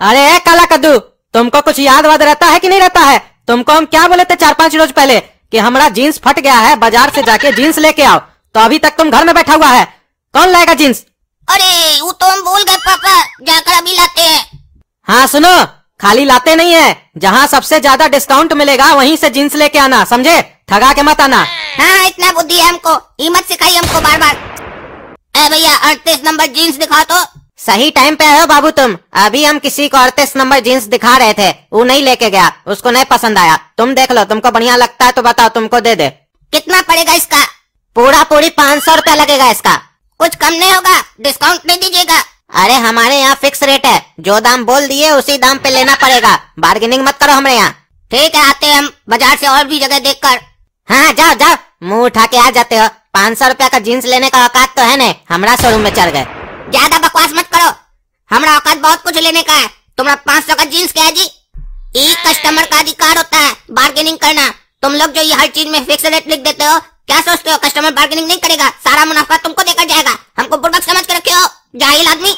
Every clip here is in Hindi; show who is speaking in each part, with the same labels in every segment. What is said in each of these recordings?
Speaker 1: अरे ए काला कद्दू तुमको कुछ याद वाद रहता है कि नहीं रहता है? तुमको हम क्या बोले थे चार पाँच रोज पहले? कि हमारा जीन्स फट गया है बाज़ार से जाके जीन्स लेके आओ। तो अभी तक तुम घर में बैठा हुआ है। कौन लाएगा जीन्स
Speaker 2: अरे वो तो हम भूल गए पापा। जाकर अभी लाते हैं।
Speaker 1: हाँ सुनो खाली लाते नहीं है। जहाँ सबसे ज़्यादा डिस्काउंट मिलेगा वहीं से जीन्स लेके आना समझे? ठगा के मत आना।
Speaker 2: हाँ इतना बुद्धि है हमको। हिम्मत सिखाई हमको बार बार भैया अड़तीस नंबर जीन्स दिखाओ तो।
Speaker 1: सही टाइम पे आयो बाबू तुम। अभी हम किसी को अड़तीस नंबर जीन्स दिखा रहे थे। वो नहीं लेके गया। उसको नहीं पसंद आया। तुम देख लो तुमको बढ़िया लगता है तो बताओ तुमको दे दे।
Speaker 2: कितना पड़ेगा इसका?
Speaker 1: पूरा पूरी पाँच सौ रूपया लगेगा इसका।
Speaker 2: कुछ कम नहीं होगा। डिस्काउंट नहीं दीजिएगा।
Speaker 1: अरे हमारे यहाँ फिक्स रेट है। जो दाम बोल दिए उसी दाम पे लेना पड़ेगा। बार्गेनिंग मत करो हमारे यहाँ।
Speaker 2: ठीक है आते हम बाज़ार से और भी जगह देखकर।
Speaker 1: हाँ जाओ जाओ। मुँह उठा के आ जाते हो। पाँच सौ रूपया का जीन्स लेने का औकात तो है नहीं। हमारा शोरूम में चढ़ गए।
Speaker 2: ज़्यादा बकवास मत करो। हमारा औकात बहुत कुछ लेने का है। तुम्हारा पाँच सौ का जीन्स क्या है जी? एक कस्टमर का अधिकार होता है बार्गेनिंग करना। तुम लोग जो ये हर चीज़ में फिक्स रेट लिख देते हो क्या सोचते हो? कस्टमर बार्गेनिंग नहीं करेगा। सारा मुनाफा तुमको देकर जाएगा। हमको बुड़बक समझ के रखे हो जाहिल आदमी।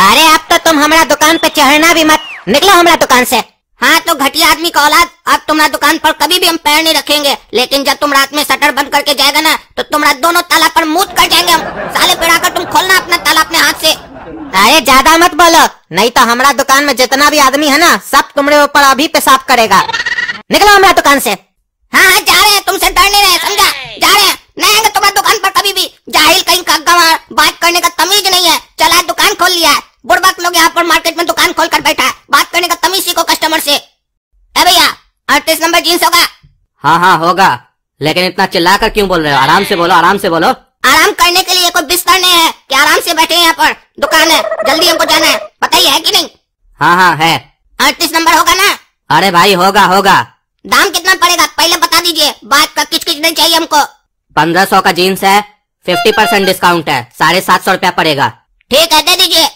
Speaker 1: अरे अब तो तुम हमारा दुकान पे चढ़ना भी मत। निकलो हमारा दुकान से।
Speaker 2: हाँ तो घटिया आदमी का औलाद। अब तुम्हारा दुकान पर कभी भी हम पैर नहीं रखेंगे। लेकिन जब तुम रात में शटर बंद करके जाएगा ना तो तुम्हारा दोनों ताला पर मूत कर जाएँगे हम। साले पे आकर तुम खोलना अपना ताला अपने हाथ से।
Speaker 1: अरे ज़्यादा मत बोलो। नहीं तो हमारा दुकान में जितना भी आदमी है ना सब तुम्हारे ऊपर अभी पेशाब करेगा। निकलो हमारा दुकान से।
Speaker 2: हाँ हाँ जा रहे हैं। तुमसे डर नहीं रहे समझा? जा रहे हैं। नहीं आएँगे तुम्हारी दुकान पर कभी भी। जाहिल कहीं का गंवार बात करने का तमीज नहीं है। चला दुकान खोल लिया। है बुढ़बक लोग यहाँ पर मार्केट में दुकान खोल कर बैठा है। बात करने का कस्टमर से। ए भैया अड़तीस नंबर जीन्स होगा।
Speaker 3: हाँ हाँ होगा। लेकिन इतना चिल्ला कर क्यों बोल रहे हो? आराम से बोलो आराम से बोलो।
Speaker 2: आराम करने के लिए कोई बिस्तर नहीं है कि आराम से बैठे यहाँ पर। दुकान है जल्दी हमको जाना है। बताइए है कि नहीं?
Speaker 3: हाँ हाँ है।
Speaker 2: अड़तीस नंबर होगा ना?
Speaker 3: अरे भाई होगा होगा।
Speaker 2: दाम कितना पड़ेगा? पहले बता दीजिए। बात का किच किच नहीं चाहिए हमको।
Speaker 3: पंद्रह सौ का जीन्स है फिफ्टी परसेंट डिस्काउंट है। साढ़े सात सौ रूपया पड़ेगा।
Speaker 2: ठीक है दे दीजिए।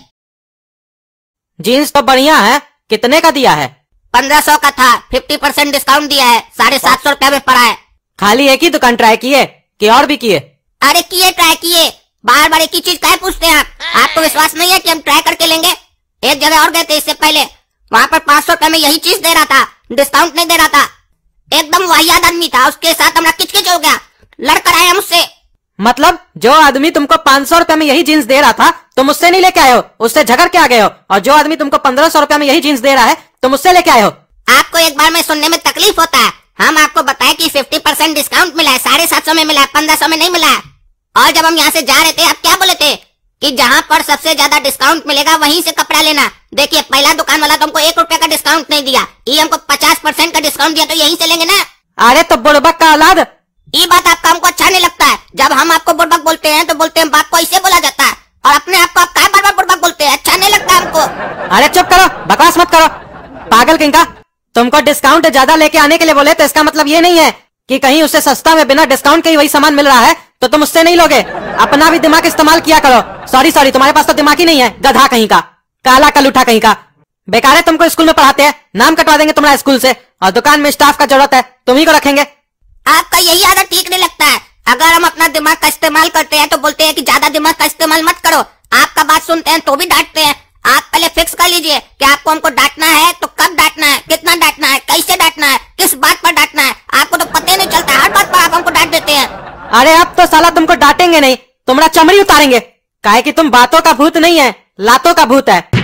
Speaker 1: जीन्स तो बढ़िया है। कितने का दिया है?
Speaker 2: पंद्रह सौ का था फिफ्टी परसेंट डिस्काउंट दिया है साढ़े सात सौ रुपया में पड़ा है।
Speaker 1: खाली एक ही दुकान ट्राई किए कि और भी किए?
Speaker 2: अरे किए ट्राई किए। बार बार एक ही चीज़ क्या पूछते हैं आपको विश्वास नहीं है कि हम ट्राई करके लेंगे? एक जगह और गए थे इससे पहले। वहाँ पर पाँच सौ रुपए में यही चीज़ दे रहा था डिस्काउंट नहीं दे रहा था। एकदम वाहियात आदमी था उसके साथ हमारा किचकिच हो गया। लड़कर आए मुझसे।
Speaker 1: मतलब जो आदमी तुमको पाँच सौ रुपये में यही जीन्स दे रहा था तुम उससे नहीं लेके आए हो उससे झगड़ के आ गए हो और जो आदमी तुमको पंद्रह सौ रुपये में यही जीन्स दे रहा है तुम उससे लेके आए हो।
Speaker 2: आपको एक बार में सुनने में तकलीफ़ होता है। हम आपको बताए कि फिफ्टी परसेंट डिस्काउंट मिला है साढ़े सात सौ में मिला है पंद्रह सौ में नहीं मिला है। और जब हम यहाँ से जा रहे थे आप क्या बोले थे? कि जहाँ पर सबसे ज़्यादा डिस्काउंट मिलेगा वहीं से कपड़ा लेना। देखिए पहला दुकान वाला तो हमको एक रुपए का डिस्काउंट नहीं दिया। ये हमको पचास परसेंट का डिस्काउंट दिया तो यहीं से लेंगे ना?
Speaker 1: अरे तो बुड़बक का औलाद
Speaker 2: ये बात आपका हमको अच्छा नहीं लगता है। जब हम आपको बुड़बक बोलते हैं तो बोलते हैं बात को ऐसे बोला जाता है। और अपने आप को आप क्या बार बार बुड़बक बोलते हैं। अच्छा नहीं लगता हमको।
Speaker 1: अरे चुप करो, बकवास मत करो। पागल कहीं का तुमको डिस्काउंट ज़्यादा लेके आने के लिए बोले तो इसका मतलब ये नहीं है कि कहीं उससे सस्ता में बिना डिस्काउंट के ही वही सामान मिल रहा है तो तुम उससे नहीं लोगे। अपना भी दिमाग इस्तेमाल किया करो। सॉरी सॉरी तुम्हारे पास तो दिमाग ही नहीं है, गधा कहीं का, काला कलूठा कहीं का। बेकार है तुमको स्कूल में पढ़ाते हैं, नाम कटवा देंगे तुम्हारा स्कूल से। और दुकान में स्टाफ का ज़रूरत है, तुम ही को रखेंगे।
Speaker 2: आपका यही आदत ठीक नहीं लगता है। अगर हम अपना दिमाग का इस्तेमाल करते हैं तो बोलते हैं कि ज़्यादा दिमाग का इस्तेमाल मत करो। आपका बात सुनते हैं तो भी डांटते हैं। आप पहले फिक्स कर लीजिए कि आपको हमको डांटना है तो कब डांटना है, कितना डांटना है, कैसे डांटना है, किस बात पर डांटना है, आपको तो पता ही नहीं चलता। हर बात पर आप हमको डांट देते हैं।
Speaker 1: अरे अब तो साला तुमको डांटेंगे नहीं तुम्हारा चमड़ी उतारेंगे। काहे कि तुम बातों का भूत नहीं है, लातों का भूत है।